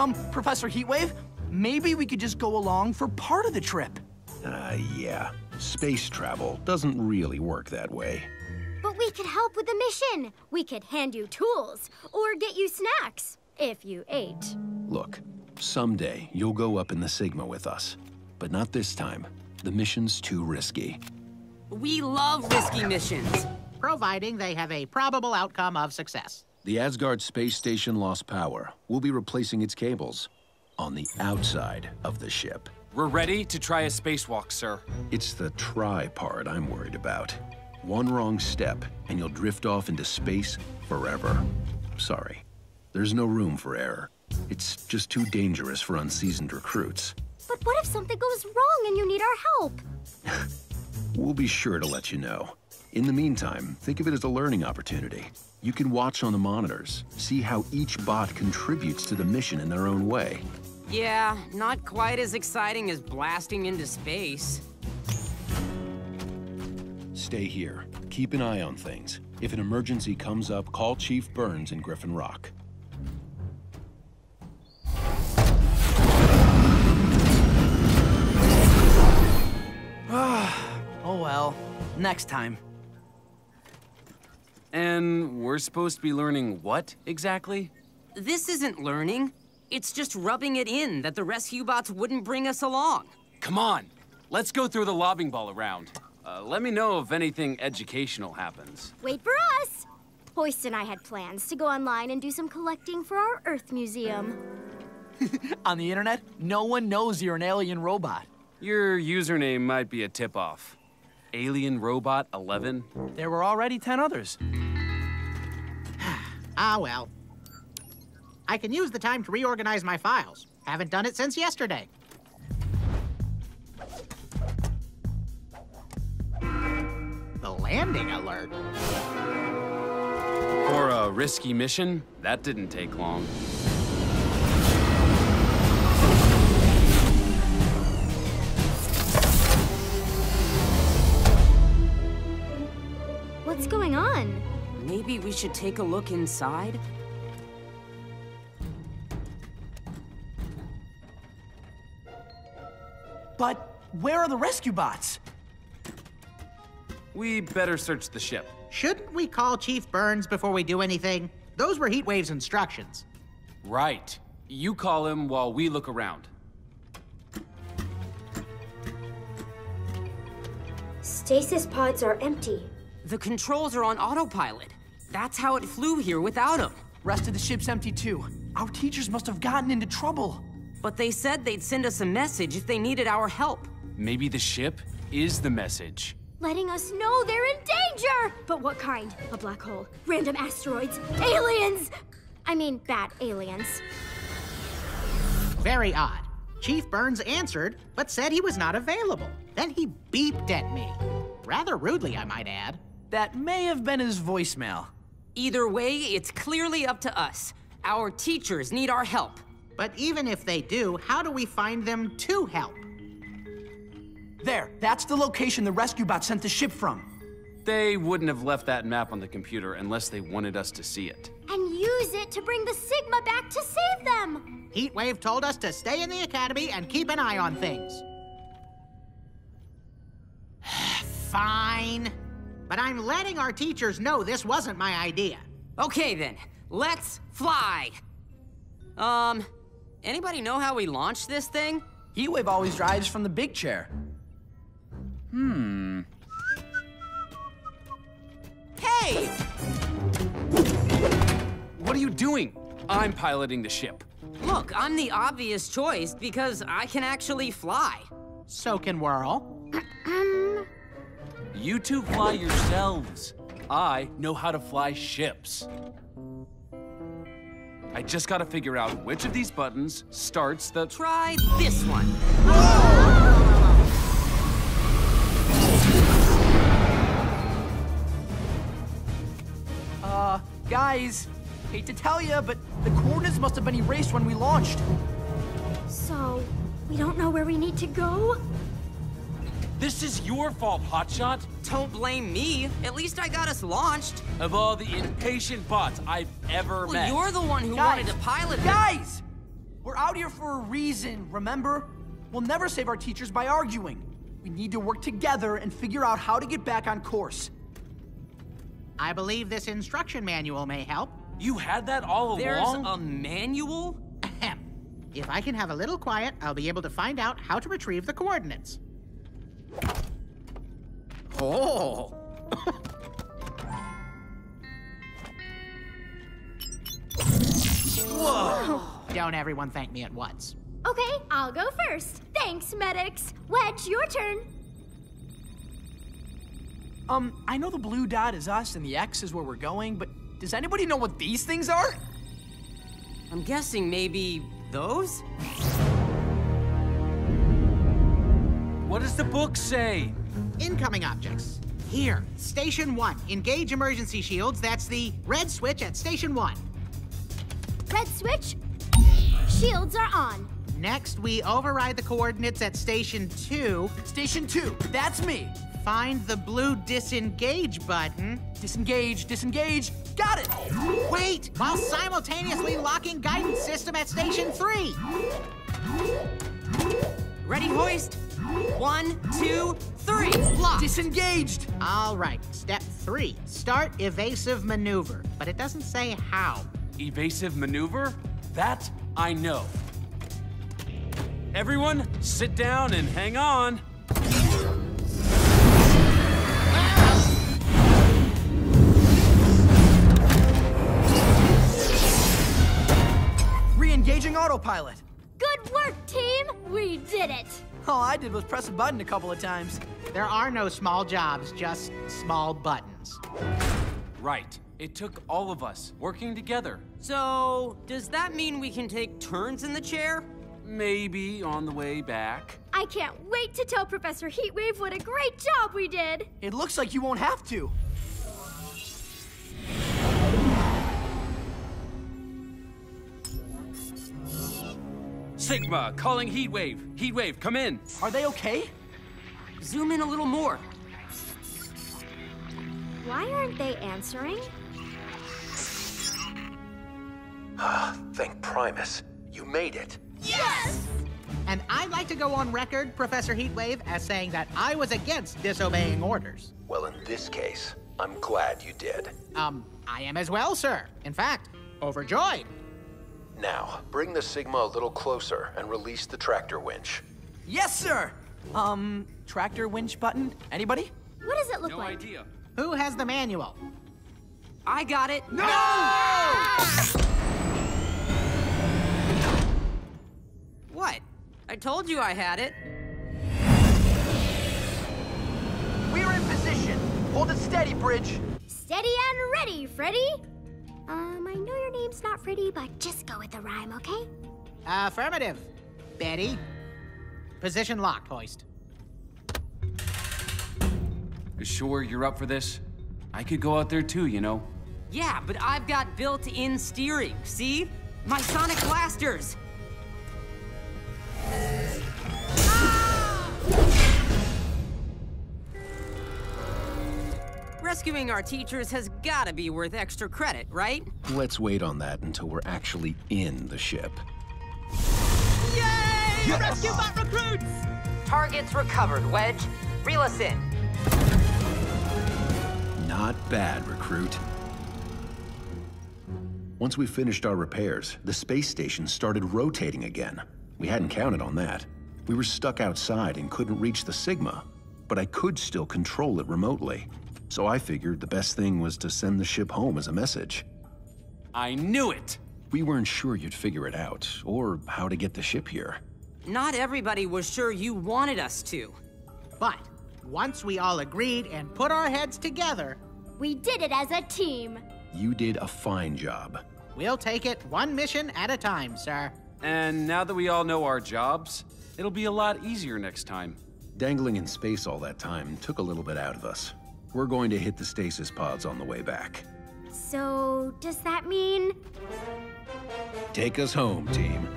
Um, Professor Heatwave, maybe we could just go along for part of the trip. Uh, yeah. Space travel doesn't really work that way. But we could help with the mission. We could hand you tools or get you snacks if you ate. Look, someday you'll go up in the Sigma with us. But not this time. The mission's too risky. We love risky missions. Providing they have a probable outcome of success. The Asgard space station lost power. We'll be replacing its cables on the outside of the ship. We're ready to try a spacewalk, sir. It's the try part I'm worried about. One wrong step, and you'll drift off into space forever. Sorry. There's no room for error. It's just too dangerous for unseasoned recruits. But what if something goes wrong and you need our help? We'll be sure to let you know. In the meantime, think of it as a learning opportunity. You can watch on the monitors, see how each bot contributes to the mission in their own way. Yeah, not quite as exciting as blasting into space. Stay here. Keep an eye on things. If an emergency comes up, call Chief Burns in Griffin Rock. Ah, oh well, next time. And we're supposed to be learning what exactly? This isn't learning. It's just rubbing it in that the rescue bots wouldn't bring us along. Come on, let's go through the lobbing ball around. Uh, let me know if anything educational happens. Wait for us! Hoist and I had plans to go online and do some collecting for our Earth Museum. On the internet, no one knows you're an alien robot. Your username might be a tip-off. Alien Robot 11? There were already 10 others. Ah, well. I can use the time to reorganize my files. Haven't done it since yesterday. The landing alert. For a risky mission, that didn't take long. What's going on? Maybe we should take a look inside? But where are the rescue bots? We better search the ship. Shouldn't we call Chief Burns before we do anything? Those were Heatwave's instructions. Right. You call him while we look around. Stasis pods are empty. The controls are on autopilot. That's how it flew here without them. Rest of the ship's empty too. Our teachers must have gotten into trouble. But they said they'd send us a message if they needed our help. Maybe the ship is the message. Letting us know they're in danger! But what kind? A black hole? Random asteroids? Aliens! I mean, bad aliens. Very odd. Chief Burns answered, but said he was not available. Then he beeped at me. Rather rudely, I might add. That may have been his voicemail. Either way, it's clearly up to us. Our teachers need our help. But even if they do, how do we find them to help? There, that's the location the rescue bot sent the ship from. They wouldn't have left that map on the computer unless they wanted us to see it. And use it to bring the Sigma back to save them! Heatwave told us to stay in the academy and keep an eye on things. Fine. But I'm letting our teachers know this wasn't my idea. Okay then, let's fly. Um, anybody know how we launched this thing? Heatwave always drives from the big chair. Hmm. Hey! What are you doing? I'm piloting the ship. Look, I'm the obvious choice because I can actually fly. So can Whirl. You two fly yourselves. I know how to fly ships. I just gotta figure out which of these buttons starts the... Try this one. Uh, guys, hate to tell you, but the coordinates must have been erased when we launched. So, we don't know where we need to go? This is your fault, Hotshot. Don't blame me. At least I got us launched. Of all the impatient bots I've ever Well, met. you're the one who Guys, wanted to pilot it. Guys! We're out here for a reason, remember? We'll never save our teachers by arguing. We need to work together and figure out how to get back on course. I believe this instruction manual may help. You had that all There's along? a manual? Ahem. If I can have a little quiet, I'll be able to find out how to retrieve the coordinates. Oh. Whoa! Don't everyone thank me at once. Okay, I'll go first. Thanks, Medix. Wedge, your turn. Um, I know the blue dot is us and the X is where we're going, but does anybody know what these things are? I'm guessing maybe those? What does the book say? Incoming objects. Here, Station 1. Engage emergency shields. That's the red switch at Station 1. Red switch. Shields are on. Next, we override the coordinates at Station 2. Station two, that's me. Find the blue disengage button. Disengage, disengage. Got it! Wait! While simultaneously locking guidance system at Station 3. Ready, hoist? One, two, three. Lock. Disengaged! All right, step 3. Start evasive maneuver, but it doesn't say how. Evasive maneuver? That I know. Everyone, sit down and hang on. Re-engaging autopilot. Good work, team. We did it. All I did was press a button a couple of times. There are no small jobs, just small buttons. Right. It took all of us working together. So, does that mean we can take turns in the chair? Maybe on the way back. I can't wait to tell Professor Heatwave what a great job we did. It looks like you won't have to. Sigma, calling Heatwave. Heatwave, come in. Are they okay? Zoom in a little more. Why aren't they answering? Ah, Thank Primus. You made it. Yes! And I'd like to go on record, Professor Heatwave, as saying that I was against disobeying orders. Well, in this case, I'm glad you did. Um, I am as well, sir. In fact, overjoyed. Now, bring the Sigma a little closer and release the tractor winch. Yes, sir. Um, tractor winch button? Anybody? What does it look No like? idea. Who has the manual? I got it. No! What? I told you I had it. We're in position. Hold it steady, Bridge. Steady and ready, Freddy. Um, I know your name's not Freddy, but just go with the rhyme, okay? Affirmative. Betty. Position locked, hoist. You sure you're up for this? I could go out there too, you know. Yeah, but I've got built-in steering. See? My sonic blasters. Rescuing our teachers has gotta be worth extra credit, right? Let's wait on that until we're actually in the ship. Yay! Rescue bot recruits! Targets recovered, Wedge. Reel us in. Not bad, recruit. Once we finished our repairs, the space station started rotating again. We hadn't counted on that. We were stuck outside and couldn't reach the Sigma, but I could still control it remotely. So I figured the best thing was to send the ship home as a message. I knew it! We weren't sure you'd figure it out, or how to get the ship here. Not everybody was sure you wanted us to. But once we all agreed and put our heads together, We did it as a team. You did a fine job. we'll take it one mission at a time, sir. And now that we all know our jobs, it'll be a lot easier next time. Dangling in space all that time took a little bit out of us. We're going to hit the stasis pods on the way back. So, does that mean Take us home, team.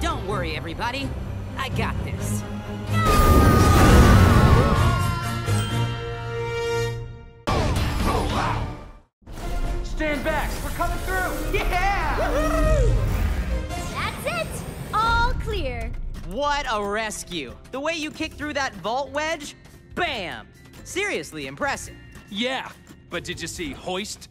Don't worry, everybody. I got this. Stand back. We're coming through. Yeah! that's it! All clear. What a rescue. The way you kicked through that vault wedge? Bam! Seriously impressive. Yeah, but did you see Hoist?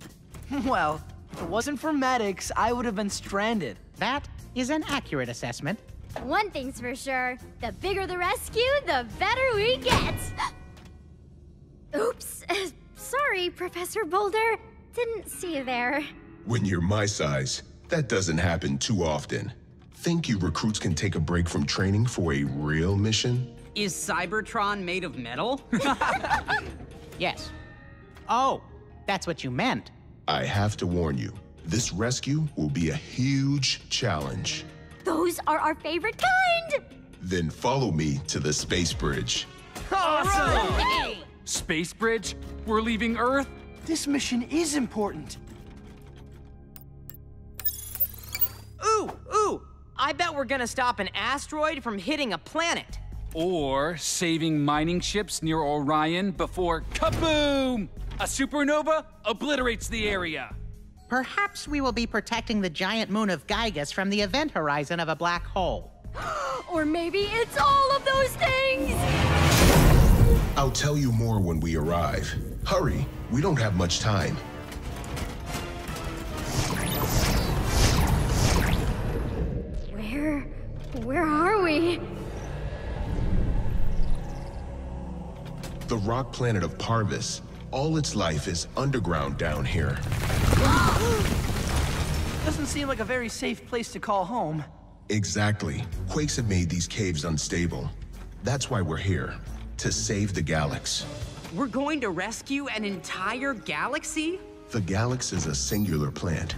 Well, if it wasn't for Medix, I would have been stranded. That is an accurate assessment. One thing's for sure the bigger the rescue, the better we get. Oops. Sorry, Professor Boulder. Didn't see you there. When you're my size, that doesn't happen too often. Think you recruits can take a break from training for a real mission? Is Cybertron made of metal? Yes. Oh, that's what you meant. I have to warn you, this rescue will be a huge challenge. Those are our favorite kind. Then follow me to the space bridge. Awesome! Space Bridge? We're leaving Earth? This mission is important. ooh, ooh! I bet we're gonna stop an asteroid from hitting a planet. Or saving mining ships near Orion before kaboom! A supernova obliterates the area. Perhaps we will be protecting the giant moon of Gygus from the event horizon of a black hole. Or maybe it's all of those things. I'll tell you more when we arrive. Hurry, we don't have much time. Where. where are we? The rock planet of Parvis. All its life is underground down here. Doesn't seem like a very safe place to call home. Exactly. Quakes have made these caves unstable. That's why we're here. To save the Galax. We're going to rescue an entire galaxy? The Galax is a singular plant.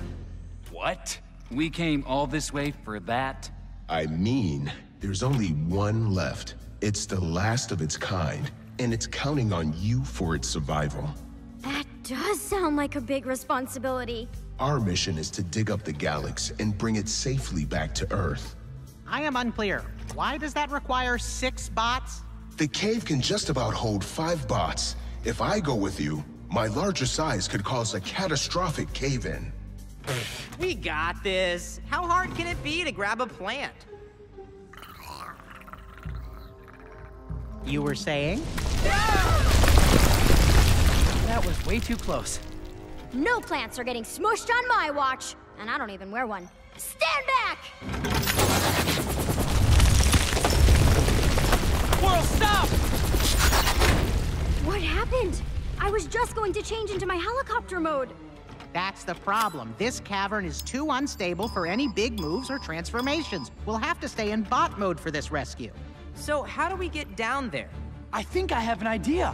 What? We came all this way for that? I mean, there's only one left. It's the last of its kind, and it's counting on you for its survival. That does sound like a big responsibility. Our mission is to dig up the Galax and bring it safely back to Earth. I am unclear. Why does that require six bots? The cave can just about hold five bots. If I go with you, my larger size could cause a catastrophic cave-in. We got this. How hard can it be to grab a plant? You were saying? That was way too close. No plants are getting smushed on my watch, and I don't even wear one. Stand back! Whirl, stop! What happened? I was just going to change into my helicopter mode. That's the problem. This cavern is too unstable for any big moves or transformations. We'll have to stay in bot mode for this rescue. So, how do we get down there? I think I have an idea.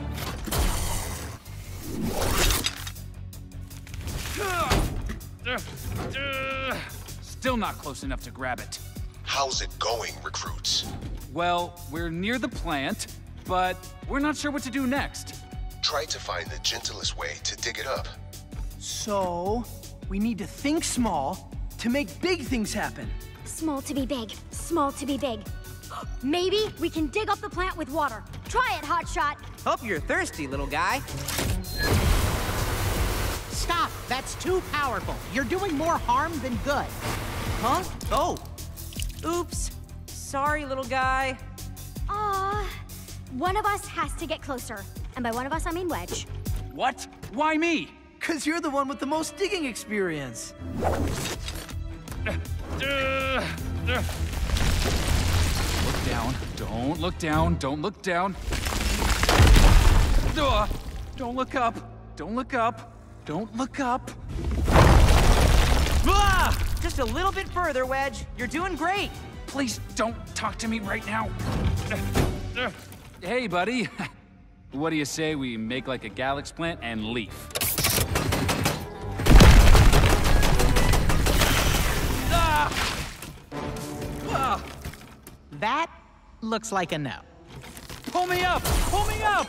Still not close enough to grab it. How's it going, recruits? Well, we're near the plant, but we're not sure what to do next. Try to find the gentlest way to dig it up. So, we need to think small to make big things happen. Small to be big, small to be big. Maybe we can dig up the plant with water. Try it, Hotshot. Hope you're thirsty, little guy. Stop! That's too powerful. You're doing more harm than good. Huh? Oh. Oops. Sorry, little guy. Aw. One of us has to get closer. And by one of us, I mean Wedge. What? Why me? Cause you're the one with the most digging experience. Look down. Don't look down. Don't look down. Ugh. Don't look up. Don't look up. Don't look up. Ah! Just a little bit further, Wedge. You're doing great. Please don't talk to me right now. Hey, buddy. What do you say we make like a Galax plant and leaf? Ah! Ah! That looks like a no. Pull me up! Pull me up!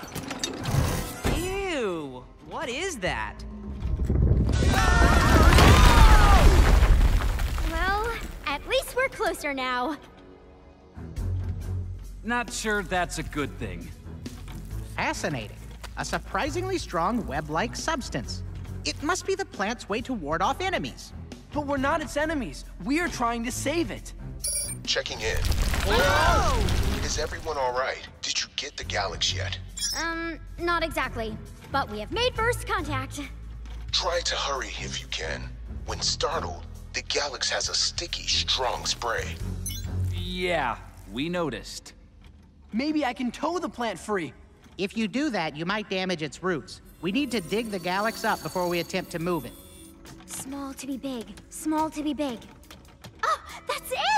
Ew. What is that? Well, at least we're closer now. Not sure that's a good thing. Fascinating. A surprisingly strong web-like substance. It must be the plant's way to ward off enemies. But we're not its enemies. We are trying to save it. Checking in. Is everyone all right? Did you get the Galax yet? Um, not exactly. But we have made first contact. Try to hurry if you can. When startled, the Galax has a sticky, strong spray. Yeah, we noticed. Maybe I can tow the plant free. If you do that, you might damage its roots. We need to dig the Galax up before we attempt to move it. Small to be big. Small to be big. Oh, that's it!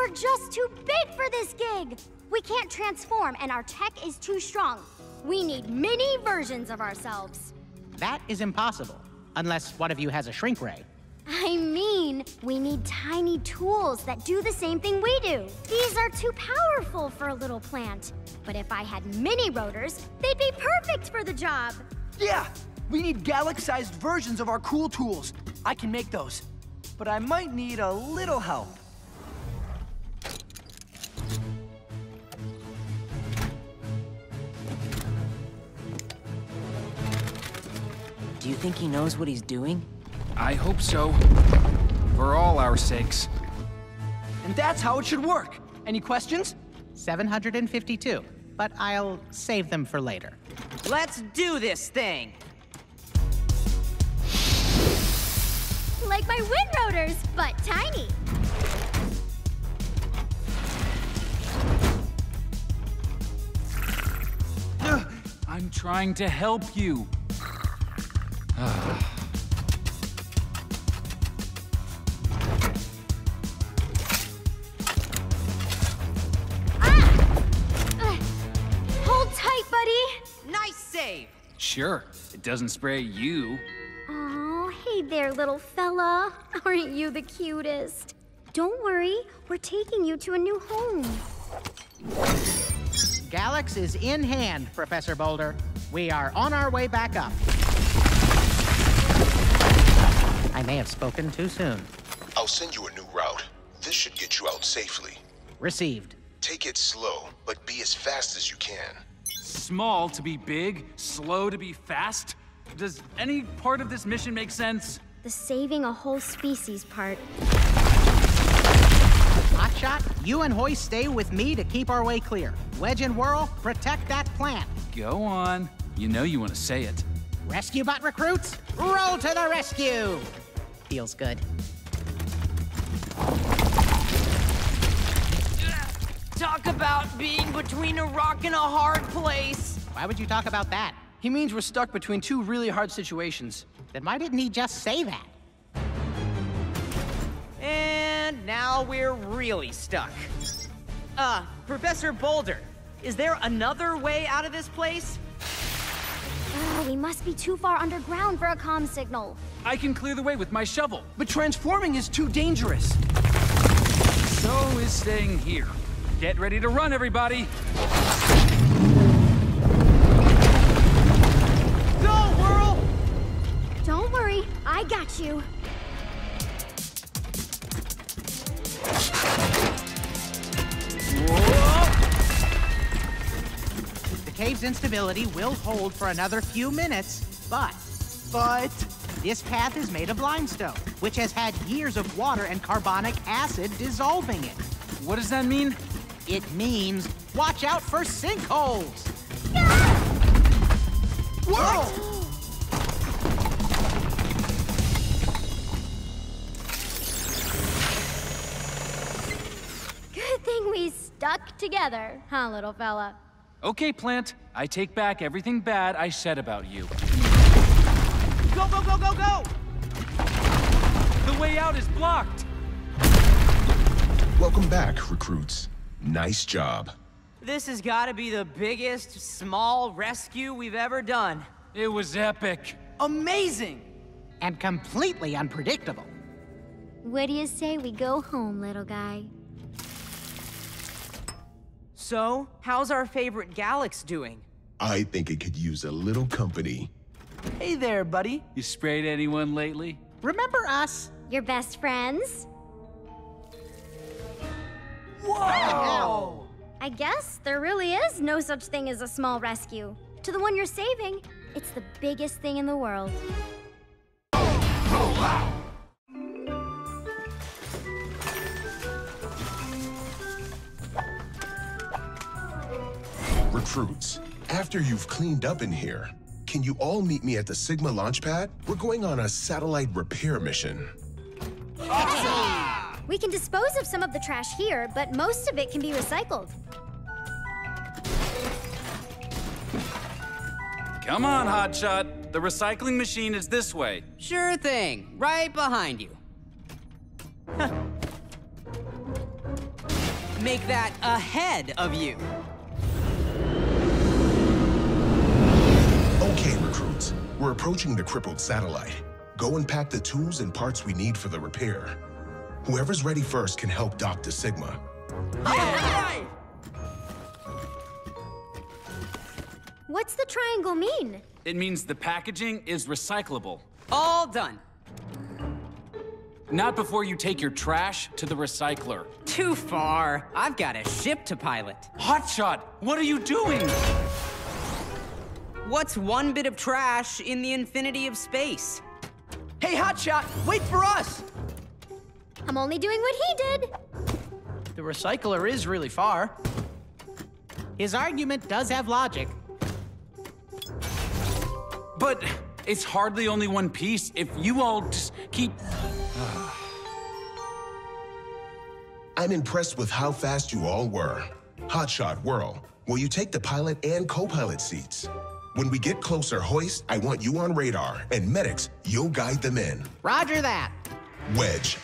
We're just too big for this gig. We can't transform, and our tech is too strong. We need mini versions of ourselves. That is impossible, unless one of you has a shrink ray. I mean, we need tiny tools that do the same thing we do. These are too powerful for a little plant. But if I had mini rotors, they'd be perfect for the job. Yeah, we need Galax-sized versions of our cool tools. I can make those. But I might need a little help. Do you think he knows what he's doing? I hope so. For all our sakes. And that's how it should work. Any questions? 752, but I'll save them for later. Let's do this thing! Like my wind rotors, but tiny. I'm trying to help you. Ah! Sure, it doesn't spray you. Oh, hey there, little fella. Aren't you the cutest? Don't worry, we're taking you to a new home. Galax is in hand, Professor Boulder. We are on our way back up. I may have spoken too soon. I'll send you a new route. This should get you out safely. Received. Take it slow, but be as fast as you can. Small to be big, slow to be fast? Does any part of this mission make sense? The saving a whole species part. Hotshot, you and Hoist stay with me to keep our way clear. Wedge and Whirl, protect that plant. Go on. You know you want to say it. Rescue bot recruits, roll to the rescue! Feels good. Talk about being between a rock and a hard place! Why would you talk about that? He means we're stuck between two really hard situations. Then why didn't he just say that? And now we're really stuck. Uh, Professor Boulder, is there another way out of this place? Oh, we must be too far underground for a comm signal. I can clear the way with my shovel. But transforming is too dangerous. So is staying here. Get ready to run, everybody. Go, Whirl! Don't worry, I got you. The cave's instability will hold for another few minutes, but But this path is made of limestone, which has had years of water and carbonic acid dissolving it. What does that mean? It means watch out for sinkholes. Whoa! Good thing we stuck together, huh, little fella? Okay, Plant. I take back everything bad I said about you. Go, go, go, go, go! The way out is blocked. Welcome back, recruits. Nice job. This has got to be the biggest small rescue we've ever done. It was epic. Amazing! And completely unpredictable. What do you say we go home, little guy? So, how's our favorite Galax doing? I think it could use a little company. Hey there, buddy. You sprayed anyone lately? Remember us? Your best friends? Whoa! I guess there really is no such thing as a small rescue. To the one you're saving, it's the biggest thing in the world. Oh, recruits, after you've cleaned up in here, can you all meet me at the Sigma launch pad? We're going on a satellite repair mission. We can dispose of some of the trash here, but most of it can be recycled. Come on, Hotshot. The recycling machine is this way. Sure thing, right behind you. Make that ahead of you. Recruits, we're approaching the crippled satellite. Go and pack the tools and parts we need for the repair. Whoever's ready first can help dock to Sigma. What's the triangle mean? It means the packaging is recyclable. All done. Not before you take your trash to the recycler. Too far. I've got a ship to pilot. Hotshot, what are you doing? What's one bit of trash in the infinity of space? Hey, Hotshot, wait for us! I'm only doing what he did. The recycler is really far. His argument does have logic. But it's hardly only one piece if you all just keep. I'm impressed with how fast you all were. Hotshot Whirl, will you take the pilot and co-pilot seats? When we get closer, Hoist, I want you on radar, and Medix, you'll guide them in. Roger that. Wedge,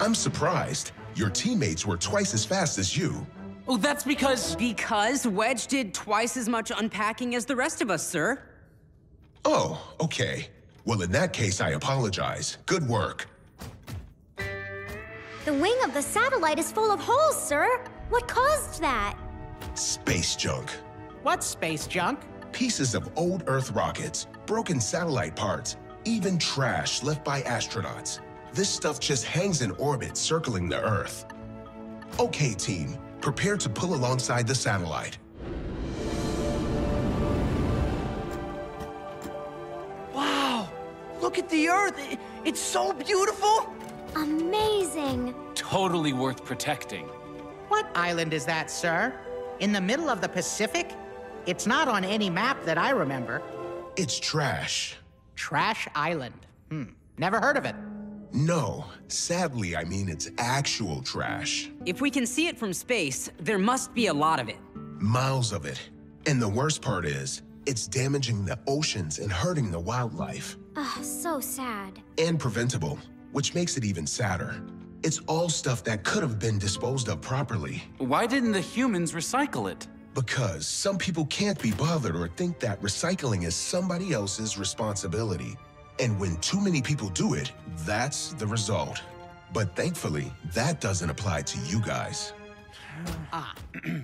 I'm surprised. Your teammates were twice as fast as you. Oh, that's because. Because Wedge did twice as much unpacking as the rest of us, sir. Oh, okay. Well, in that case, I apologize. Good work. The wing of the satellite is full of holes, sir. What caused that? Space junk. What space junk? Pieces of old Earth rockets, broken satellite parts, even trash left by astronauts. This stuff just hangs in orbit circling the Earth. Okay, team, prepare to pull alongside the satellite. Wow! Look at the Earth! It's so beautiful! Amazing. Totally worth protecting. What island is that, sir? In the middle of the Pacific? It's not on any map that I remember. It's trash. Trash Island. Hmm. Never heard of it. No, sadly, I mean it's actual trash. If we can see it from space, there must be a lot of it. Miles of it. And the worst part is, it's damaging the oceans and hurting the wildlife. Ugh, so sad. And preventable, which makes it even sadder. It's all stuff that could have been disposed of properly. Why didn't the humans recycle it? Because some people can't be bothered or think that recycling is somebody else's responsibility. And when too many people do it, that's the result. But thankfully, that doesn't apply to you guys. Ah. hmm.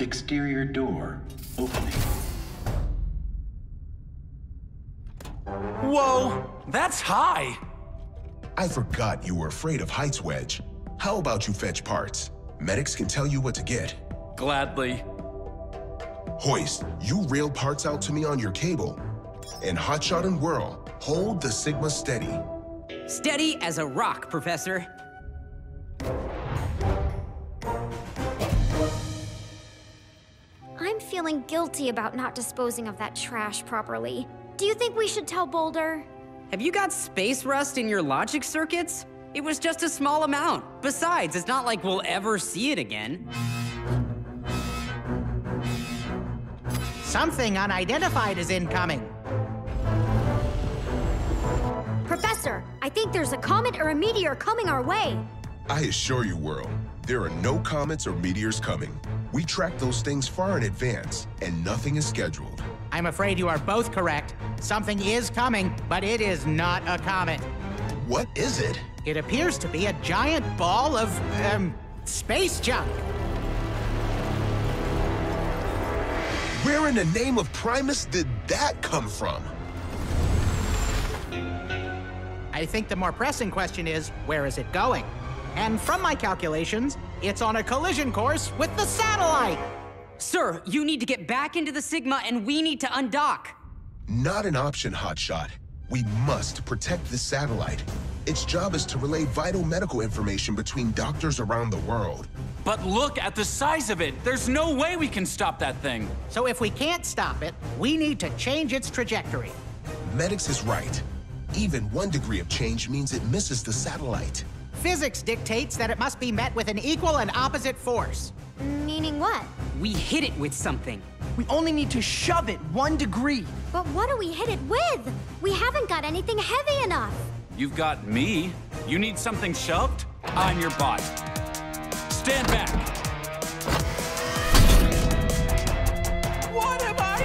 Exterior door opening. Whoa, that's high. I forgot you were afraid of heights, Wedge. How about you fetch parts? Medix can tell you what to get. Gladly. Hoist, you reel parts out to me on your cable. And Hotshot and Whirl, hold the Sigma steady. Steady as a rock, Professor. I'm feeling guilty about not disposing of that trash properly. Do you think we should tell Boulder? Have you got space rust in your logic circuits? It was just a small amount. Besides, it's not like we'll ever see it again. Something unidentified is incoming. Professor, I think there's a comet or a meteor coming our way. I assure you, Whirl, there are no comets or meteors coming. We track those things far in advance, and nothing is scheduled. I'm afraid you are both correct. Something is coming, but it is not a comet. What is it? It appears to be a giant ball of, um, space junk. Where in the name of Primus did that come from? I think the more pressing question is, where is it going? And from my calculations, it's on a collision course with the satellite. Sir, you need to get back into the Sigma and we need to undock. Not an option, Hotshot. We must protect the satellite. Its job is to relay vital medical information between doctors around the world. But look at the size of it. There's no way we can stop that thing. So if we can't stop it, we need to change its trajectory. Medix is right. Even one degree of change means it misses the satellite. Physics dictates that it must be met with an equal and opposite force. Meaning what? We hit it with something. We only need to shove it one degree. But what do we hit it with? We haven't got anything heavy enough. You've got me. You need something shoved? I'm your bot. Stand back. What am I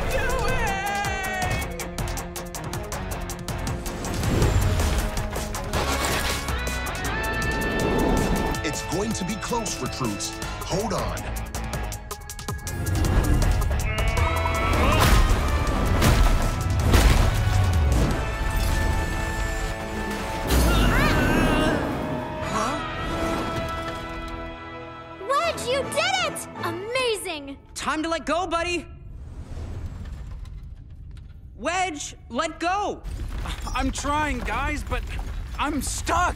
doing? It's going to be close, recruits. Hold on. Wedge, you did it! Amazing! Time to let go, buddy. Wedge, let go. I'm trying, guys, but I'm stuck.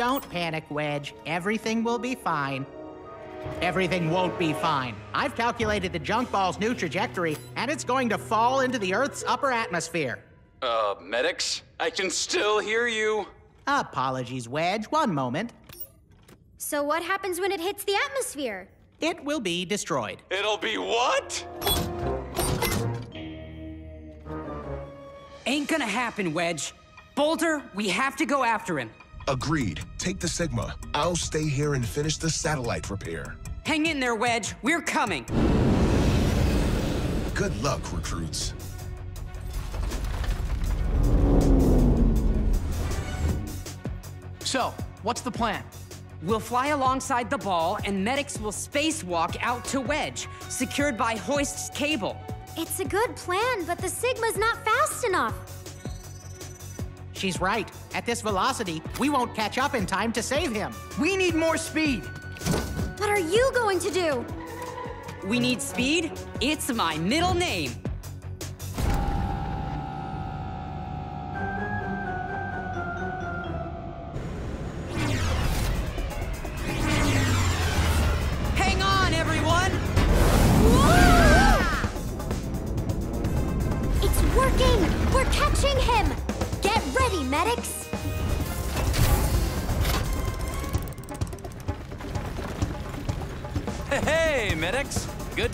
Don't panic, Wedge. Everything will be fine. Everything won't be fine. I've calculated the junk ball's new trajectory, and it's going to fall into the Earth's upper atmosphere. Uh, Medix? I can still hear you. Apologies, Wedge. One moment. So what happens when it hits the atmosphere? It will be destroyed. It'll be what? Ain't gonna happen, Wedge. Boulder, we have to go after him. Agreed. Take the Sigma. I'll stay here and finish the satellite repair. Hang in there, Wedge. We're coming. Good luck, recruits. So, what's the plan? We'll fly alongside the ball, and Medix will spacewalk out to Wedge, secured by Hoist's cable. It's a good plan, but the Sigma's not fast enough. She's right. At this velocity, we won't catch up in time to save him. We need more speed. What are you going to do? We need speed? It's my middle name.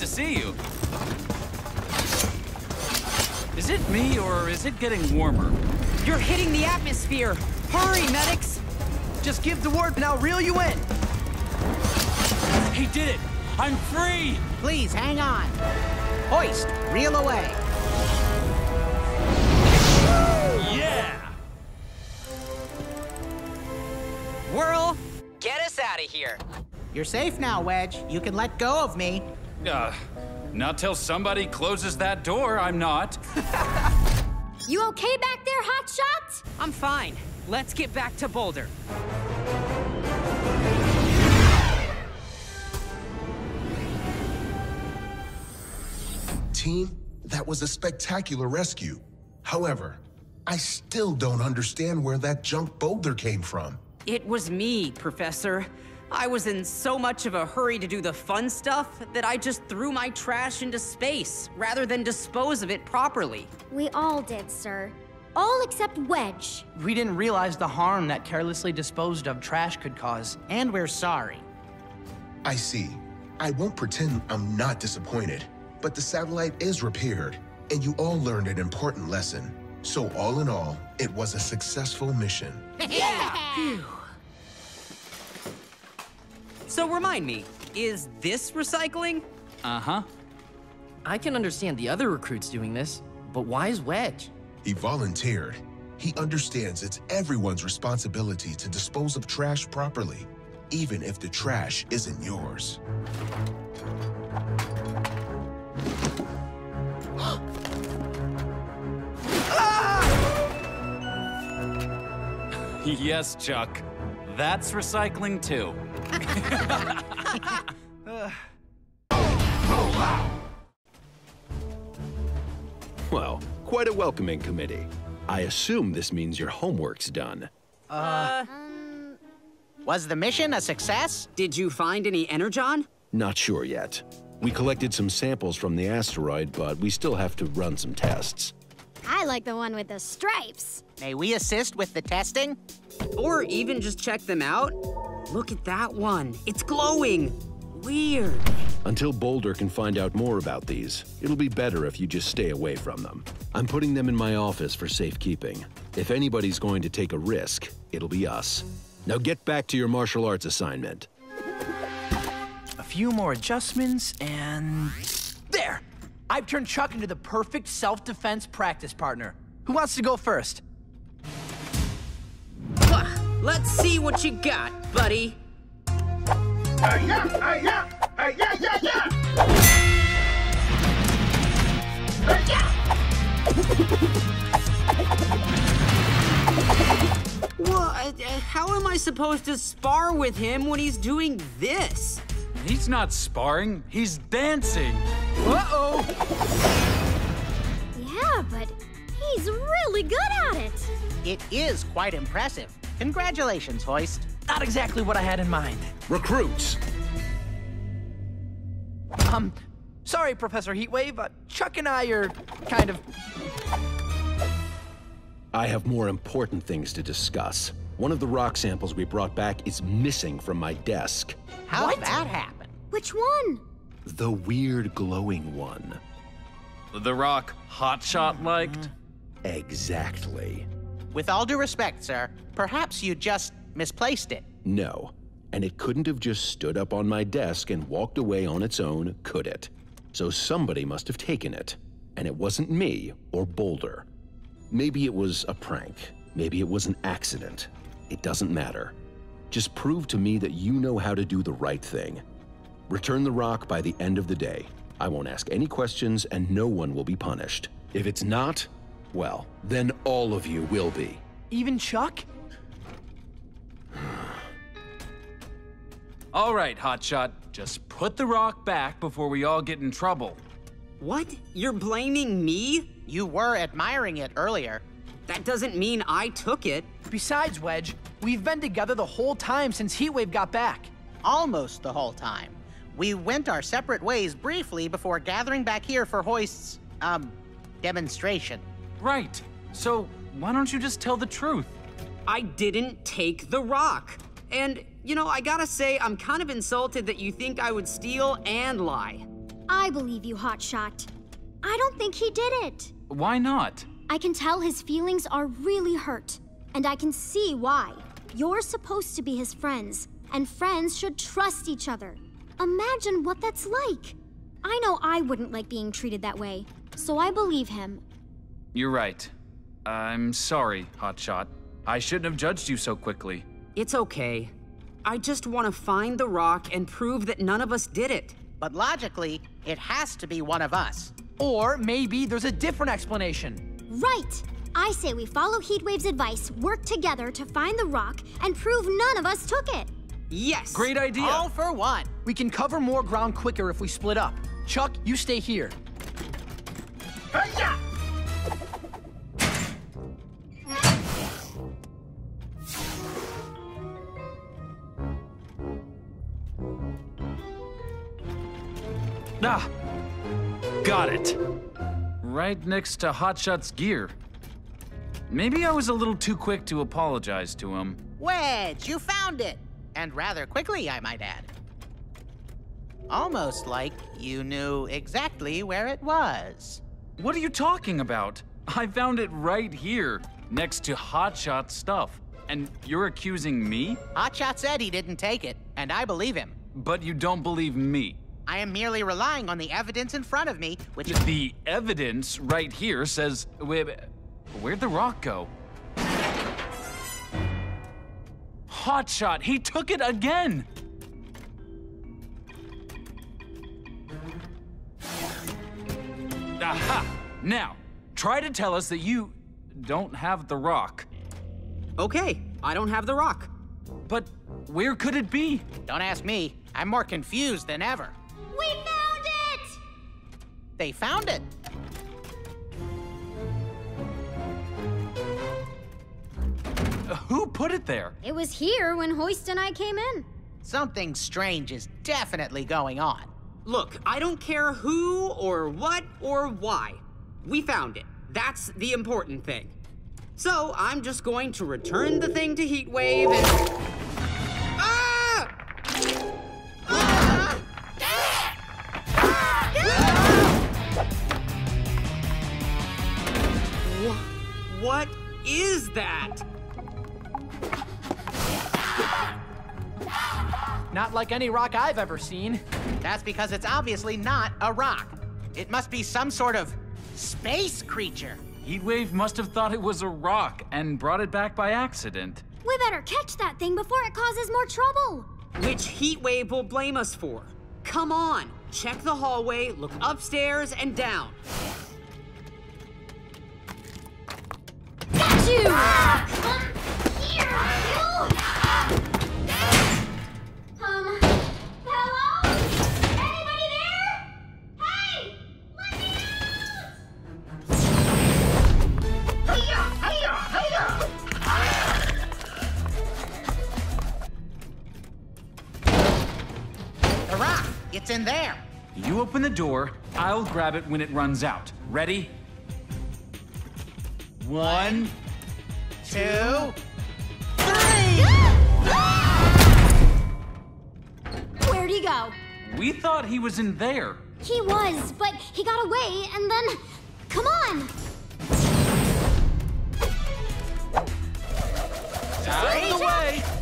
To see you. Is it me, or is it getting warmer? You're hitting the atmosphere! Hurry, Medix! Just give the word and I'll reel you in. He did it! I'm free! Please hang on. Hoist, reel away. Yeah! Whirl, get us out of here. You're safe now, Wedge. You can let go of me. Uh, not till somebody closes that door, I'm not. You okay back there, Hotshot? I'm fine. Let's get back to Boulder. Team, that was a spectacular rescue. However, I still don't understand where that junk boulder came from. It was me, Professor. I was in so much of a hurry to do the fun stuff that I just threw my trash into space rather than dispose of it properly. We all did, sir. All except Wedge. We didn't realize the harm that carelessly disposed of trash could cause. And we're sorry. I see. I won't pretend I'm not disappointed, but the satellite is repaired, and you all learned an important lesson. So all in all, it was a successful mission. So remind me, is this recycling? Uh huh. I can understand the other recruits doing this, but why is Wedge? He volunteered. He understands it's everyone's responsibility to dispose of trash properly, even if the trash isn't yours. yes, Chuck. That's recycling too. Well, quite a welcoming committee. I assume this means your homework's done. Uh was the mission a success? Did you find any energon? Not sure yet. We collected some samples from the asteroid, but we still have to run some tests. I like the one with the stripes. May we assist with the testing? Or even just check them out? Look at that one. It's glowing. Weird. Until Boulder can find out more about these, it'll be better if you just stay away from them. I'm putting them in my office for safekeeping. If anybody's going to take a risk, it'll be us. Now get back to your martial arts assignment. A few more adjustments, and there! I've turned Chuck into the perfect self-defense practice partner. Who wants to go first? Let's see what you got, buddy. Well, uh, uh, how am I supposed to spar with him when he's doing this? He's not sparring, he's dancing. Uh-oh! Yeah, but he's really good at it. It is quite impressive. Congratulations, Hoist. Not exactly what I had in mind. Recruits! Um, sorry, Professor Heatwave. Uh, Chuck and I are kind of... I have more important things to discuss. One of the rock samples we brought back is missing from my desk. How did that happen? Which one? The weird glowing one. The rock Hotshot liked? Exactly. With all due respect, sir, perhaps you just misplaced it. No. And it couldn't have just stood up on my desk and walked away on its own, could it? So somebody must have taken it. And it wasn't me or Boulder. Maybe it was a prank. Maybe it was an accident. It doesn't matter. Just prove to me that you know how to do the right thing. Return the rock by the end of the day. I won't ask any questions and no one will be punished. If it's not, well, then all of you will be. Even Chuck? All right, Hotshot, just put the rock back before we all get in trouble. What? You're blaming me? You were admiring it earlier. That doesn't mean I took it. Besides, Wedge, we've been together the whole time since Heatwave got back. Almost the whole time. We went our separate ways briefly before gathering back here for Hoist's, um, demonstration. Right. So why don't you just tell the truth? I didn't take the rock. And, you know, I gotta say, I'm kind of insulted that you think I would steal and lie. I believe you, Hotshot. I don't think he did it. Why not? I can tell his feelings are really hurt, and I can see why. You're supposed to be his friends, and friends should trust each other. Imagine what that's like. I know I wouldn't like being treated that way, so I believe him. You're right. I'm sorry, Hotshot. I shouldn't have judged you so quickly. It's okay. I just want to find the rock and prove that none of us did it. But logically, it has to be one of us. Or maybe there's a different explanation. Right! I say we follow Heatwave's advice, work together to find the rock, and prove none of us took it. Yes! Great idea. All for one. We can cover more ground quicker if we split up. Chuck, you stay here. Ah! Got it. Right next to Hotshot's gear. Maybe I was a little too quick to apologize to him. Wedge, you found it! And rather quickly, I might add. Almost like you knew exactly where it was. What are you talking about? I found it right here, next to Hotshot's stuff. And you're accusing me? Hotshot said he didn't take it, and I believe him. But you don't believe me. I am merely relying on the evidence in front of me, which is- The evidence right here says. Where'd the rock go? Hotshot, he took it again! Aha! Now, try to tell us that you don't have the rock. Okay, I don't have the rock. But where could it be? don't ask me. I'm more confused than ever. We found it! They found it. Uh, who put it there? It was here when Hoist and I came in. Something strange is definitely going on. Look, I don't care who or what or why. We found it. That's the important thing. So I'm just going to return the thing to Heatwave and. What is that? Not like any rock I've ever seen. That's because it's obviously not a rock. It must be some sort of space creature. Heatwave must have thought it was a rock and brought it back by accident. We better catch that thing before it causes more trouble. Which Heatwave will blame us for. Come on, check the hallway, look upstairs and down. Rock, it's in there. You open the door, I'll grab it when it runs out. Ready? One. Two. three! Where'd he go? We thought he was in there. He was, but he got away and then. Come on! Out of the way!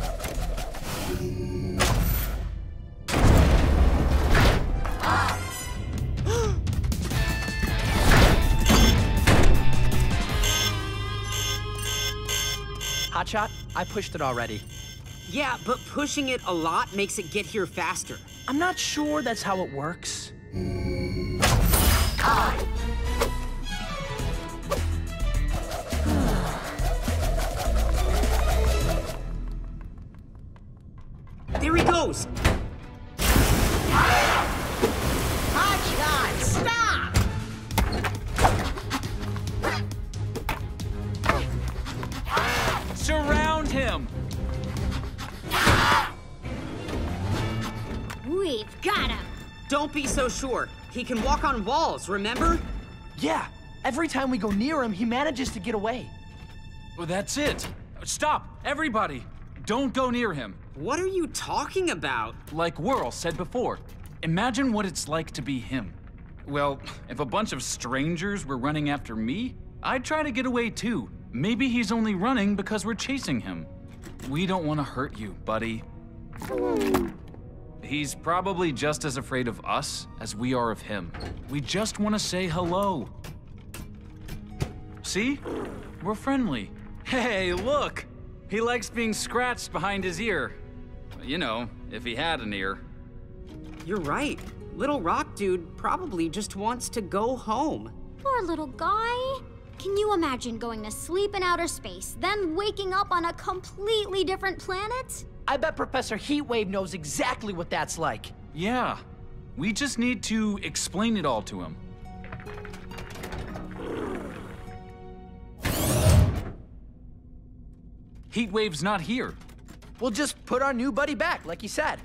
Hotshot, I pushed it already. Yeah, but pushing it a lot makes it get here faster. I'm not sure that's how it works. There he goes! Don't be so sure. He can walk on walls, remember? Yeah, every time we go near him, he manages to get away. Well, that's it. Stop, everybody. Don't go near him. What are you talking about? Like Whirl said before, imagine what it's like to be him. Well, if a bunch of strangers were running after me, I'd try to get away too. Maybe he's only running because we're chasing him. We don't want to hurt you, buddy. He's probably just as afraid of us as we are of him. We just want to say hello. See? We're friendly. Hey, look! He likes being scratched behind his ear. You know, if he had an ear. You're right. Little Rock Dude probably just wants to go home. Poor little guy. Can you imagine going to sleep in outer space, then waking up on a completely different planet? I bet Professor Heatwave knows exactly what that's like. Yeah. We just need to explain it all to him. Heatwave's not here. We'll just put our new buddy back, like you said.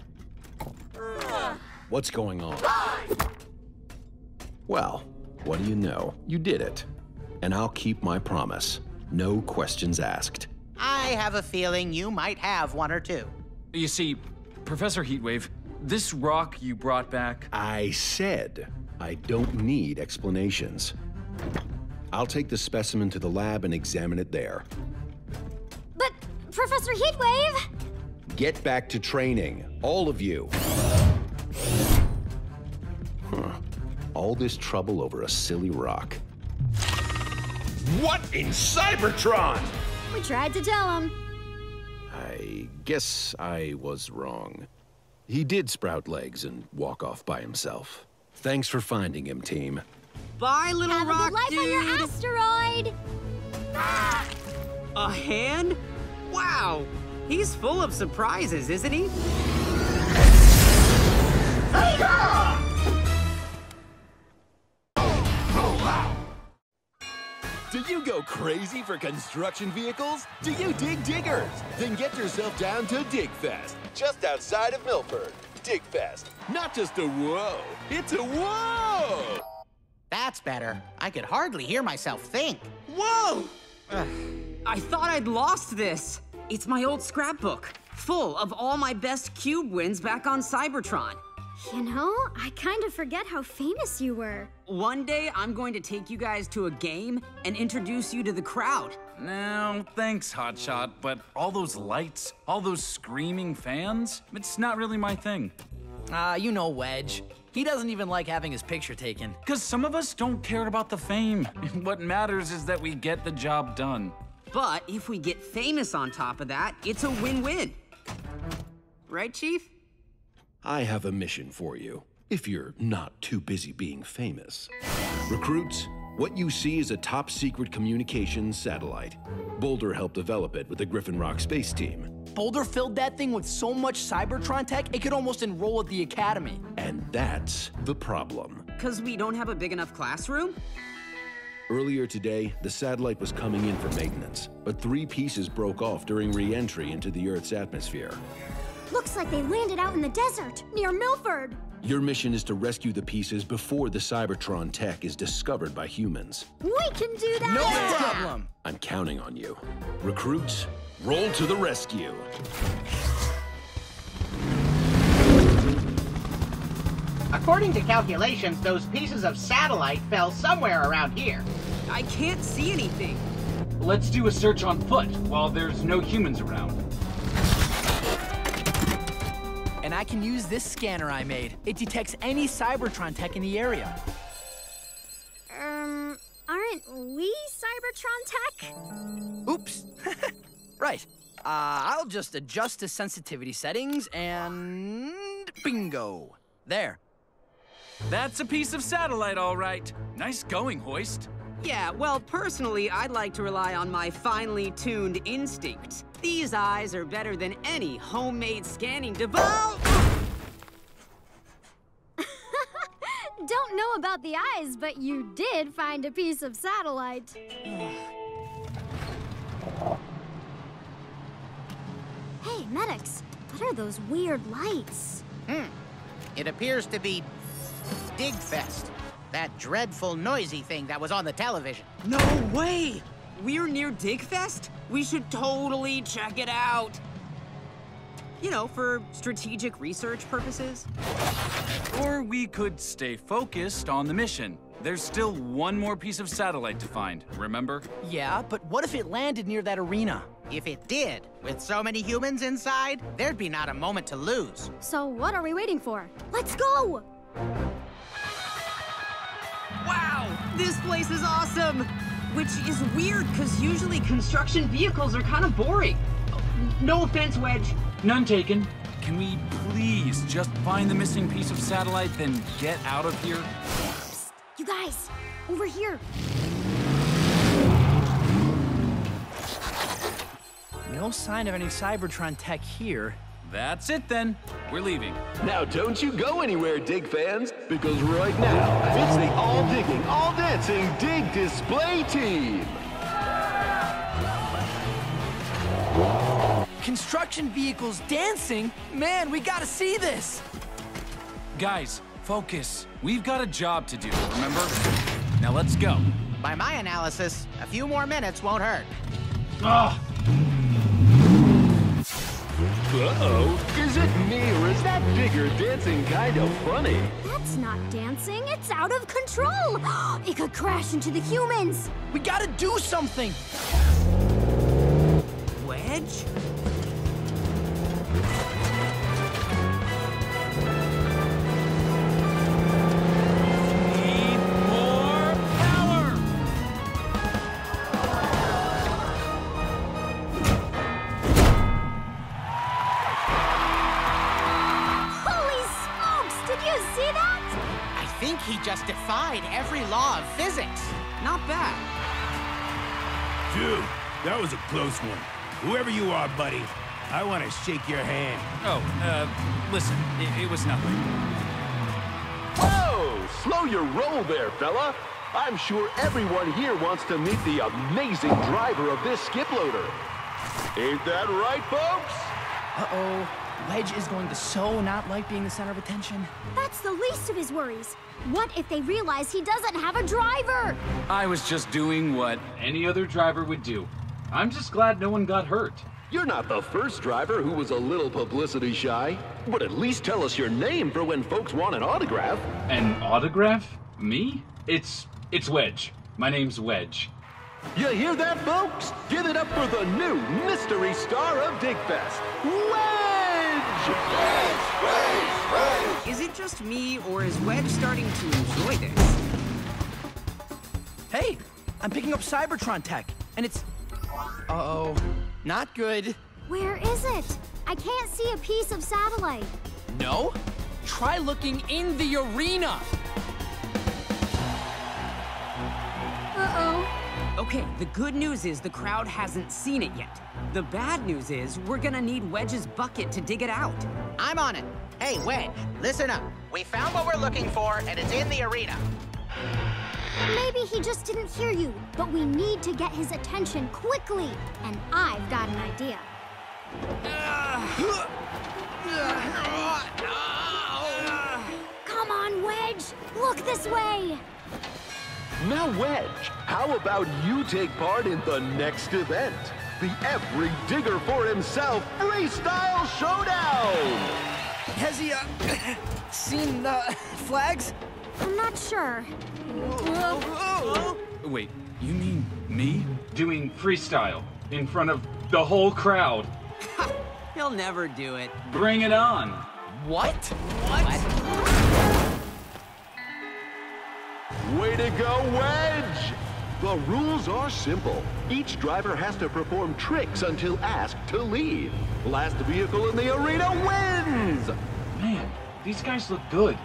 What's going on? Well, what do you know? You did it. And I'll keep my promise. No questions asked. I have a feeling you might have one or two. You see, Professor Heatwave, this rock you brought back. I said I don't need explanations. I'll take the specimen to the lab and examine it there. But, Professor Heatwave! Get back to training, all of you. Huh. All this trouble over a silly rock. What in Cybertron? We tried to tell him. I guess I was wrong. He did sprout legs and walk off by himself. Thanks for finding him, team. Bye, Little Have a Rock good life Dude! on your asteroid! Ah! A hand? Wow! He's full of surprises, isn't he? Did Do you go crazy for construction vehicles? Do you dig diggers? Then get yourself down to Digfest, just outside of Milford. Digfest, not just a whoa, it's a whoa! That's better. I could hardly hear myself think. Whoa! I thought I'd lost this. It's my old scrapbook, full of all my best cube wins back on Cybertron. You know, I kind of forget how famous you were. One day, I'm going to take you guys to a game and introduce you to the crowd. No, thanks, Hotshot, but all those lights, all those screaming fans, it's not really my thing. Ah, you know Wedge. He doesn't even like having his picture taken. Because some of us don't care about the fame. what matters is that we get the job done. But if we get famous on top of that, it's a win-win. Right, Chief? I have a mission for you, if you're not too busy being famous. Recruits, what you see is a top secret communications satellite. Boulder helped develop it with the Griffin Rock space team. Boulder filled that thing with so much Cybertron tech, it could almost enroll at the Academy. And that's the problem. Because we don't have a big enough classroom? Earlier today, the satellite was coming in for maintenance, but three pieces broke off during re-entry into the Earth's atmosphere. Looks like they landed out in the desert, near Milford. Your mission is to rescue the pieces before the Cybertron tech is discovered by humans. We can do that! No problem! I'm counting on you. Recruits, roll to the rescue. According to calculations, those pieces of satellite fell somewhere around here. I can't see anything. Let's do a search on foot while there's no humans around. I can use this scanner I made. It detects any Cybertron tech in the area. Um, aren't we Cybertron tech? Oops. right. Uh, I'll just adjust the sensitivity settings and bingo. There. That's a piece of satellite, all right. Nice going, Hoist. Yeah, well, personally, I'd like to rely on my finely tuned instincts. These eyes are better than any homemade scanning device. Don't know about the eyes, but you did find a piece of satellite. hey, Medix, what are those weird lights? Hmm. It appears to be Digfest. That dreadful noisy thing that was on the television. No way! We're near Digfest? We should totally check it out. You know, for strategic research purposes. Or we could stay focused on the mission. There's still one more piece of satellite to find, remember? Yeah, but what if it landed near that arena? If it did, with so many humans inside, there'd be not a moment to lose. So what are we waiting for? Let's go! Wow, this place is awesome! Which is weird, because usually construction vehicles are kind of boring. No offense, Wedge. None taken. Can we please just find the missing piece of satellite, then get out of here? Psst, you guys, over here. No sign of any Cybertron tech here. That's it then. We're leaving. Now don't you go anywhere, Dig fans, because right now, it's the all digging, all dancing Dig Display Team! Construction vehicles dancing? Man, we gotta see this! Guys, focus. We've got a job to do, remember? Now let's go. By my analysis, a few more minutes won't hurt. Ugh. Uh-oh, is it me or is that bigger dancing kind of funny? That's not dancing, it's out of control! it could crash into the humans! We gotta do something! Wedge? Defied every law of physics. Not bad. Dude, that was a close one. Whoever you are, buddy, I want to shake your hand. Oh, uh, listen, it, it was nothing. Whoa! Slow your roll there, fella! I'm sure everyone here wants to meet the amazing driver of this skip loader. Ain't that right, folks? Uh-oh. Wedge is going to so not like being the center of attention. That's the least of his worries. What if they realize he doesn't have a driver? I was just doing what any other driver would do. I'm just glad no one got hurt. You're not the first driver who was a little publicity shy. But at least tell us your name for when folks want an autograph. An autograph? Me? It's it's Wedge. My name's Wedge. You hear that, folks? Give it up for the new mystery star of Digfest, Wedge! Is it just me, or is Wedge starting to enjoy this? Hey, I'm picking up Cybertron tech, and it's... Uh-oh. Not good. Where is it? I can't see a piece of satellite. No? Try looking in the arena. Uh-oh. Okay, the good news is the crowd hasn't seen it yet. The bad news is we're gonna need Wedge's bucket to dig it out. I'm on it. Hey, Wedge, listen up. We found what we're looking for, and it's in the arena. Maybe he just didn't hear you, but we need to get his attention quickly. And I've got an idea. Come on, Wedge! Look this way! Now, Wedge, how about you take part in the next event? The Every Digger for Himself Freestyle Showdown! Has he, uh, seen the flags? I'm not sure. Wait, you mean me? Doing freestyle in front of the whole crowd. He'll never do it. Bring it on. What? Way to go, Wedge! The rules are simple. Each driver has to perform tricks until asked to leave. Last vehicle in the arena wins! Man, these guys look good.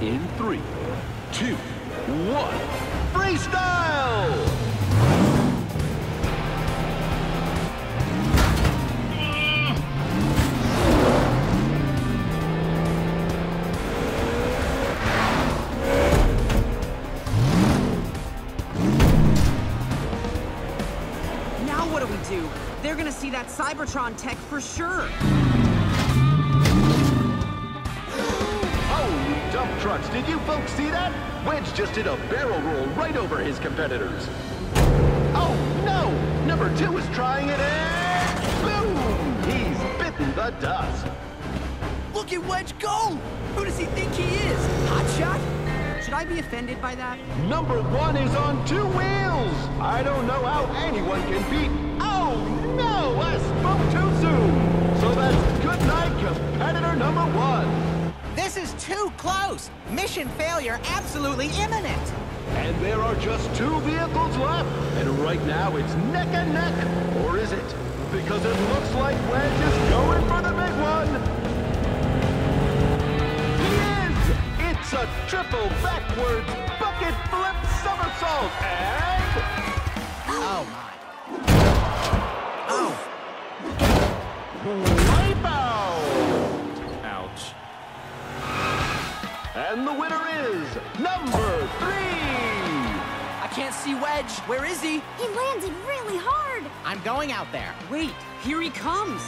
In three, two, one, freestyle! That Cybertron tech for sure. Holy dump trucks, did you folks see that? Wedge just did a barrel roll right over his competitors. Oh no! Number two is trying it and boom! He's bitten the dust. Look at Wedge go! Who does he think he is? Hotshot? Should I be offended by that? Number one is on two wheels! I don't know how anyone can beat... No! I spoke too soon! So that's good night, competitor number one! This is too close. Mission failure absolutely imminent. And there are just two vehicles left. And right now it's neck and neck. Or is it? Because it looks like Wedge is going for the big one. He is! It's a triple backwards bucket flip somersault. And... Oh Wipeout! Ouch. And the winner is number three! I can't see Wedge. Where is he? He landed really hard. I'm going out there. Wait, here he comes.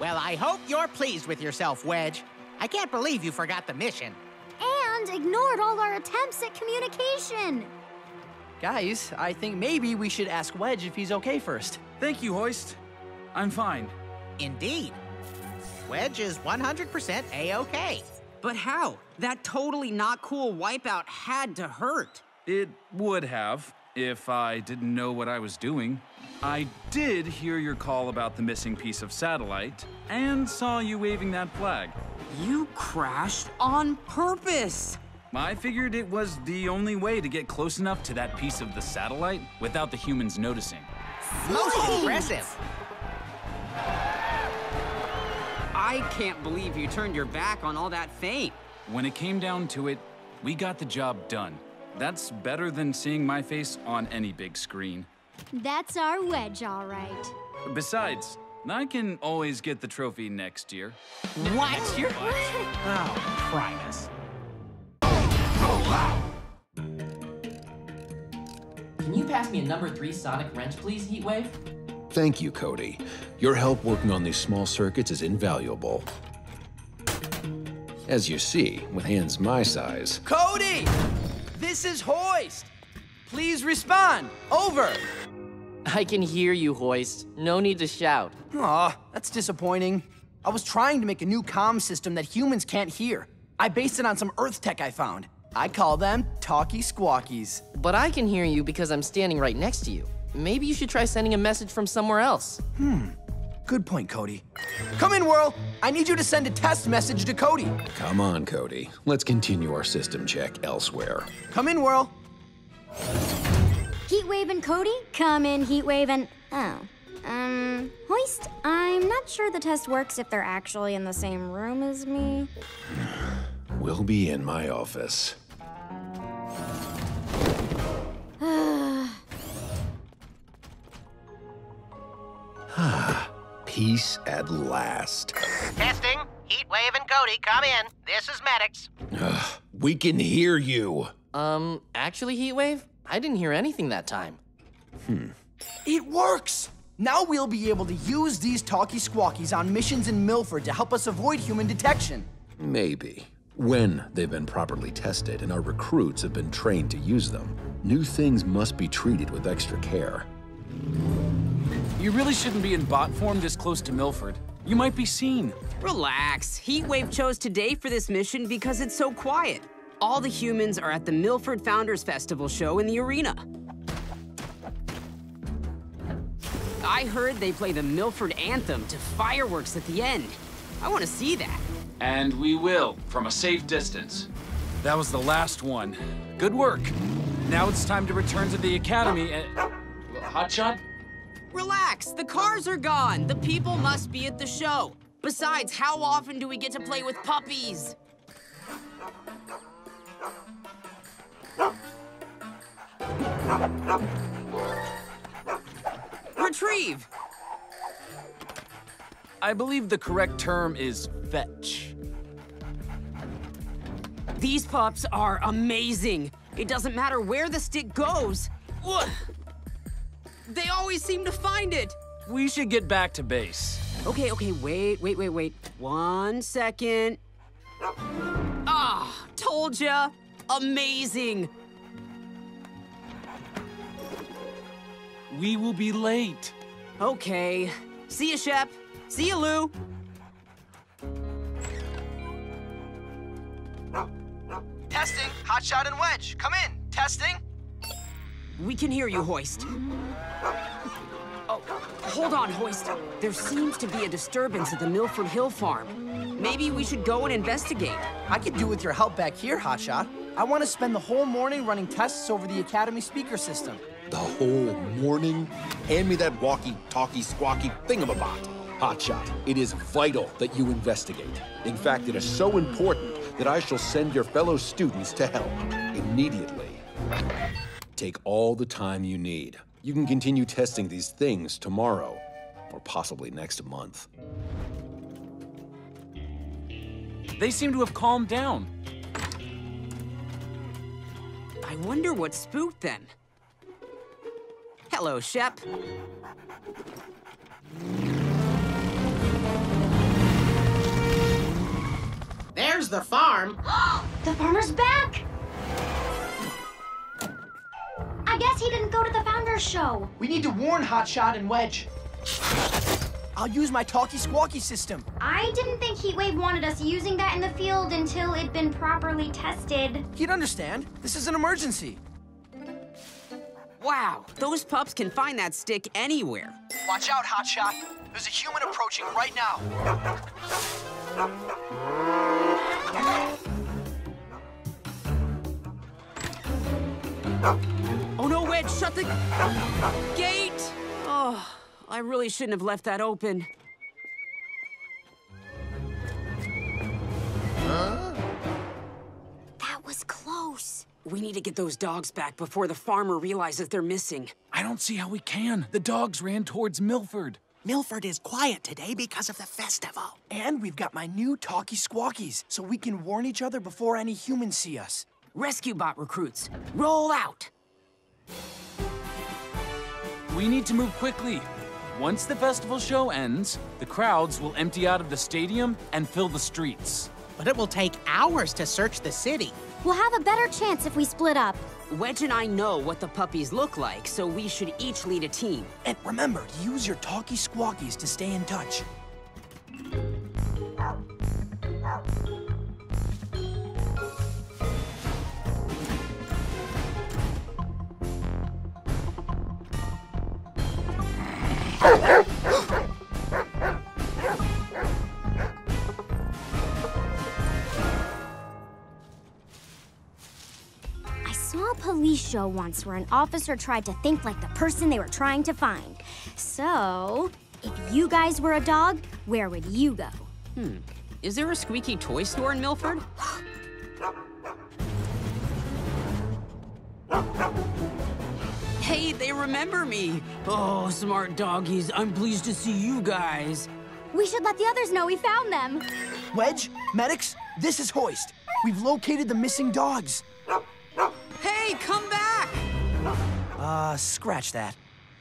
Well, I hope you're pleased with yourself, Wedge. I can't believe you forgot the mission. And ignored all our attempts at communication. Guys, I think maybe we should ask Wedge if he's okay first. Thank you, Hoist. I'm fine. Indeed. Wedge is 100% A-OK. But how? That totally not cool wipeout had to hurt. It would have, if I didn't know what I was doing. I did hear your call about the missing piece of satellite, and saw you waving that flag. You crashed on purpose. I figured it was the only way to get close enough to that piece of the satellite without the humans noticing. Most impressive. I can't believe you turned your back on all that fame. When it came down to it, we got the job done. That's better than seeing my face on any big screen. That's our Wedge, all right. Besides, I can always get the trophy next year. What? You're... Oh, Primus. Can you pass me a number three sonic wrench, please, Heatwave? Thank you, Cody. Your help working on these small circuits is invaluable. As you see, with hands my size, Cody! This is Hoist! Please respond. Over. I can hear you, Hoist. No need to shout. Aw, that's disappointing. I was trying to make a new comm system that humans can't hear. I based it on some Earth tech I found. I call them talkie squawkies. But I can hear you because I'm standing right next to you. Maybe you should try sending a message from somewhere else. Hmm. Good point, Cody. Come in, Whirl. I need you to send a test message to Cody. come on, Cody. Let's continue our system check elsewhere. Come in, Whirl. Heatwave and Cody? Come in, Heatwave and. Oh. Um, Hoist, I'm not sure the test works if they're actually in the same room as me. We'll be in my office. Peace at last. Testing. Heatwave and Cody, come in. This is Medix. Ugh, we can hear you. Um, actually, Heatwave, I didn't hear anything that time. Hmm. It works! Now we'll be able to use these talkie squawkies on missions in Milford to help us avoid human detection. Maybe. When they've been properly tested and our recruits have been trained to use them, new things must be treated with extra care. You really shouldn't be in bot form this close to Milford. You might be seen. Relax. Heatwave chose today for this mission because it's so quiet. All the humans are at the Milford Founders Festival show in the arena. I heard they play the Milford Anthem to fireworks at the end. I want to see that. And we will, from a safe distance. That was the last one. Good work. Now it's time to return to the academy and... Hotshot? Relax, the cars are gone. The people must be at the show. Besides, how often do we get to play with puppies? Retrieve! I believe the correct term is fetch. These pups are amazing. It doesn't matter where the stick goes. Ugh. They always seem to find it. We should get back to base. Okay, okay, wait, wait, wait, wait. One second. Ah, told ya. Amazing. We will be late. Okay. See ya, Shep. See ya, Lou. Testing, Hotshot and Wedge. Come in. Testing. We can hear you, Hoist. Oh, hold on, Hoist. There seems to be a disturbance at the Milford Hill farm. Maybe we should go and investigate. I could do with your help back here, Hotshot. I want to spend the whole morning running tests over the Academy speaker system. The whole morning? Hand me that walkie-talkie squawky thingamabot. Hotshot, it is vital that you investigate. In fact, it is so important that I shall send your fellow students to help immediately. Take all the time you need. You can continue testing these things tomorrow, or possibly next month. They seem to have calmed down. I wonder what spooked them. Hello, Shep. There's the farm. the farmer's back! I guess he didn't go to the Founders Show. We need to warn Hotshot and Wedge. I'll use my talkie squawky system. I didn't think Heatwave wanted us using that in the field until it'd been properly tested. He'd understand. This is an emergency. Wow, those pups can find that stick anywhere. Watch out, Hotshot. There's a human approaching right now. Oh no, Wedge, shut the gate! Oh, I really shouldn't have left that open. That was close. We need to get those dogs back before the farmer realizes they're missing. I don't see how we can. The dogs ran towards Milford. Milford is quiet today because of the festival. And we've got my new talkie squawkies, so we can warn each other before any humans see us. Rescue bot recruits, roll out! We need to move quickly. Once the festival show ends, the crowds will empty out of the stadium and fill the streets. But it will take hours to search the city. We'll have a better chance if we split up. Wedge and I know what the puppies look like, so we should each lead a team. And remember, use your talkie squawkies to stay in touch. I saw a police show once where an officer tried to think like the person they were trying to find. So, if you guys were a dog, where would you go? Hmm. Is there a squeaky toy store in Milford? Hey, they remember me. Oh, smart doggies, I'm pleased to see you guys. We should let the others know we found them. Wedge, Medix, this is Hoist. We've located the missing dogs. Hey, come back! Uh, scratch that.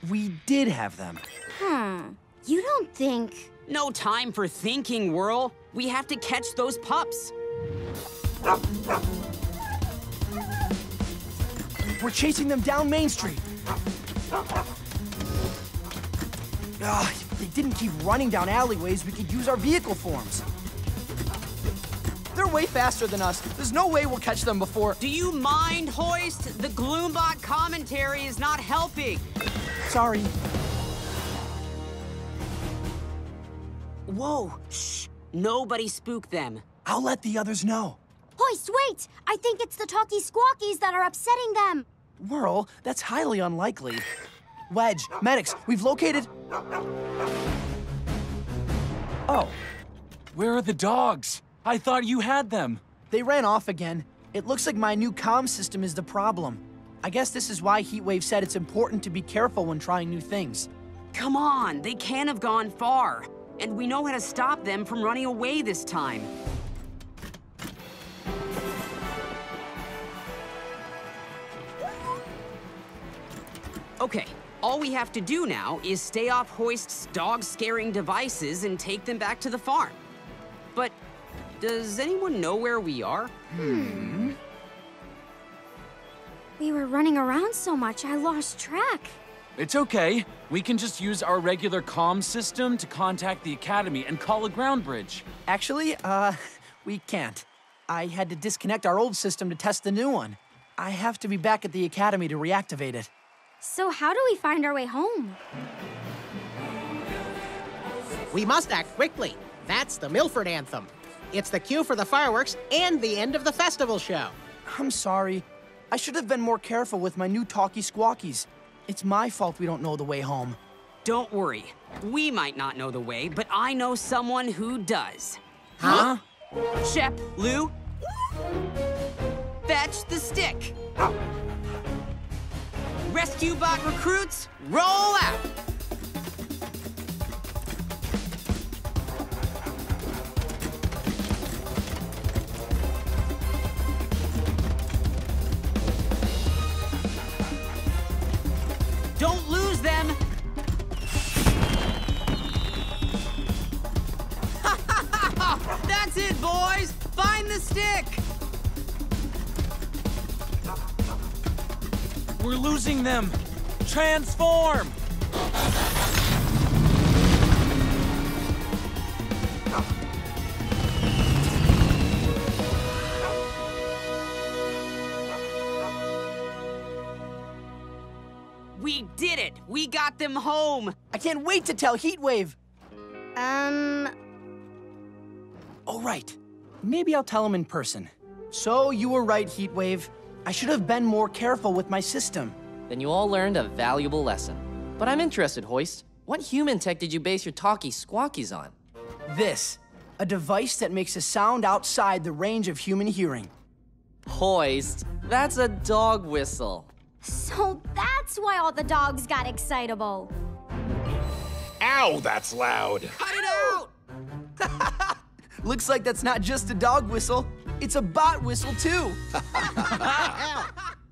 We did have them. Hmm. You don't think... No time for thinking, Whirl. We have to catch those pups. We're chasing them down Main Street. Ah, if they didn't keep running down alleyways, we could use our vehicle forms. They're way faster than us. There's no way we'll catch them before... Do you mind, Hoist? The Gloombot commentary is not helping. Sorry. Whoa, shh. Nobody spook them. I'll let the others know. Hoist, wait! I think it's the talkie squawkies that are upsetting them. Whirl, that's highly unlikely. Wedge, Medix, we've located... Oh, Where are the dogs? I thought you had them. they ran off again. It looks like my new comm system is the problem. I guess this is why Heatwave said it's important to be careful when trying new things. Come on, they can't have gone far. And we know how to stop them from running away this time. Okay, all we have to do now is stay off Hoist's dog-scaring devices and take them back to the farm. But does anyone know where we are? Hmm. We were running around so much, I lost track. It's okay. We can just use our regular comm system to contact the Academy and call a ground bridge. Actually, uh, we can't. I had to disconnect our old system to test the new one. I have to be back at the Academy to reactivate it. So how do we find our way home? We must act quickly. That's the Milford Anthem. It's the cue for the fireworks and the end of the festival show. I'm sorry. I should have been more careful with my new talkie squawkies. It's my fault we don't know the way home. Don't worry. We might not know the way, but I know someone who does. Huh? Shep, Lou, fetch the stick. Rescue bot recruits, roll out. We're them. Transform! We did it. We got them home. I can't wait to tell Heatwave. Um, Oh, right. Maybe I'll tell him in person. So you were right, Heatwave. I should have been more careful with my system. Then you all learned a valuable lesson. But I'm interested, Hoist. What human tech did you base your talkie squawkies on? This, a device that makes a sound outside the range of human hearing. Hoist, that's a dog whistle. so that's why all the dogs got excitable. Ow, that's loud. Cut it out! Looks like that's not just a dog whistle, it's a bot whistle too.